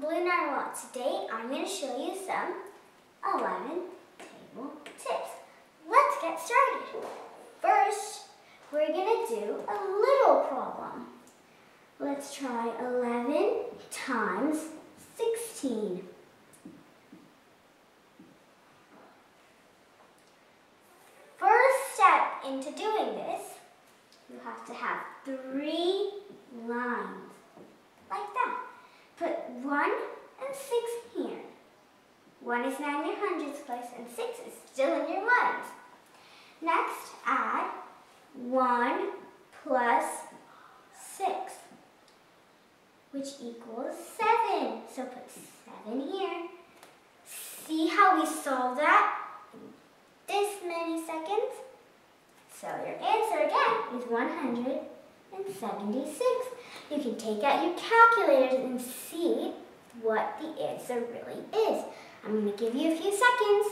Blue Narwhal. Today I'm going to show you some 11 table tips. Let's get started. First, we're going to do a little problem. Let's try 11 times 16. First step into doing this, you have to have three lines like that. Put 1 and 6 here. 1 is now in your hundreds place and 6 is still in your ones. Next, add 1 plus 6, which equals 7. So put 7 here. See how we solved that in this many seconds? So your answer again is 176. You can take out your calculators and see what the answer really is. I'm going to give you a few seconds.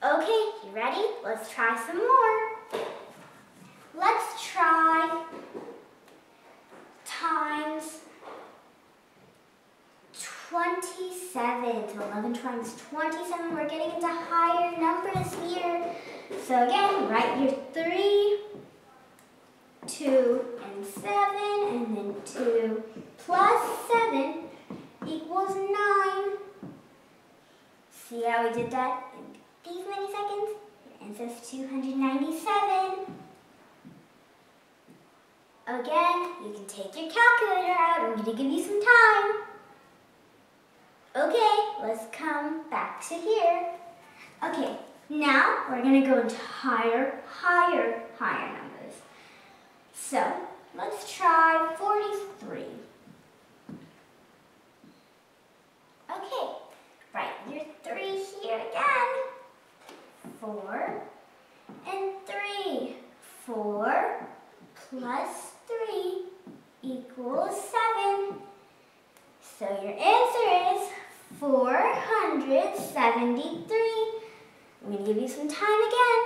Okay, you ready? Let's try some more. Let's try times 27. So 11 times 27, we're getting into higher numbers here. So again, write your 3, 2, and 7, and then 2 plus 7 equals 9. See how we did that in these many seconds? Your answer is 297. Again, you can take your calculator out. I'm going to give you some time. Okay, let's come back to here. Okay, now we're going to go into higher, higher, higher numbers. So let's try 43. Okay, write your 3 here again. 4 and 3. 4 plus 3 equals 7. So your answer is 473. I'm going to give you some time again.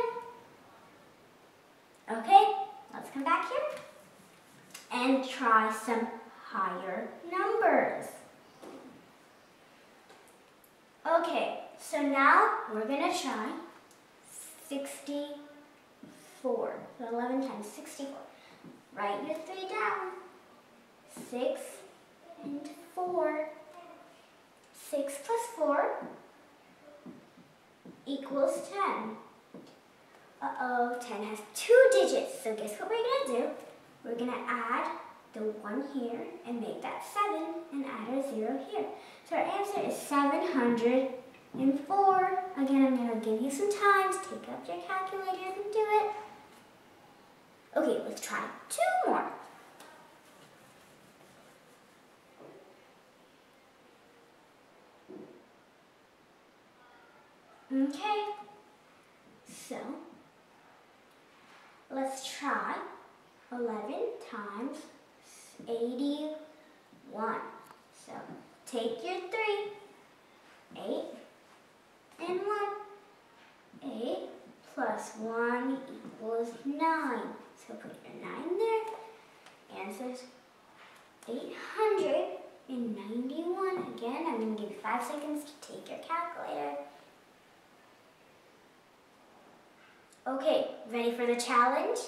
Okay, let's come back here and try some higher numbers. Okay, so now we're going to try 64. So 11 times 64. Write your 3 down. 6 and 4. 6 plus 4 equals 10. Uh-oh, 10 has two digits. So guess what we're going to do? We're going to add the 1 here and make that 7 and add our 0 here. So our answer is 704. Again, I'm going to give you some time to take up your calculator and do it. Okay, let's try two more. Okay, so let's try 11 times 81. So take your 3, 8 and 1. 8 plus 1 equals 9. So put your 9 there. Answers 891. Again, I'm going to give you 5 seconds to take your calculator. Okay, ready for the challenge?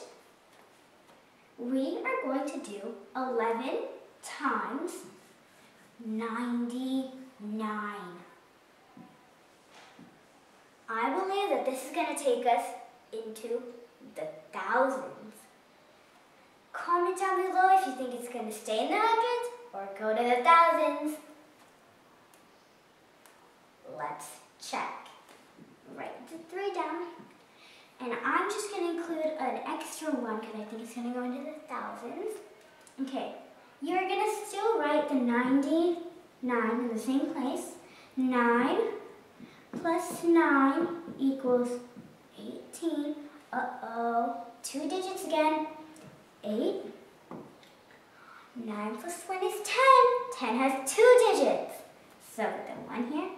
We are going to do 11 times 99. I believe that this is going to take us into the thousands. Comment down below if you think it's going to stay in the hundreds or go to the thousands. Let's check. Write the three down. And I'm just going to include an extra one because I think it's going to go into the thousands. Okay, you're going to still write the 99 in the same place. 9 plus 9 equals 18. Uh-oh. Two digits again. 8. 9 plus 1 is 10. 10 has two digits. So the 1 here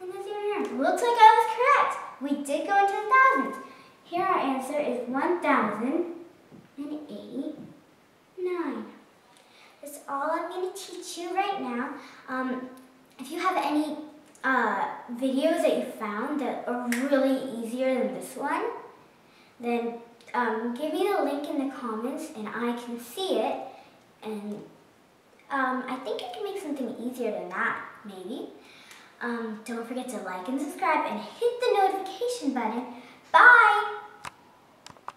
and the 0 here. Looks like I was correct. We did go into the thousands. Here our answer is 1,089. That's all I'm going to to teach you right now. Um, if you have any uh, videos that you found that are really easier than this one, then um, give me the link in the comments and I can see it. And um, I think I can make something easier than that, maybe. Um, don't forget to like and subscribe and hit the notification button.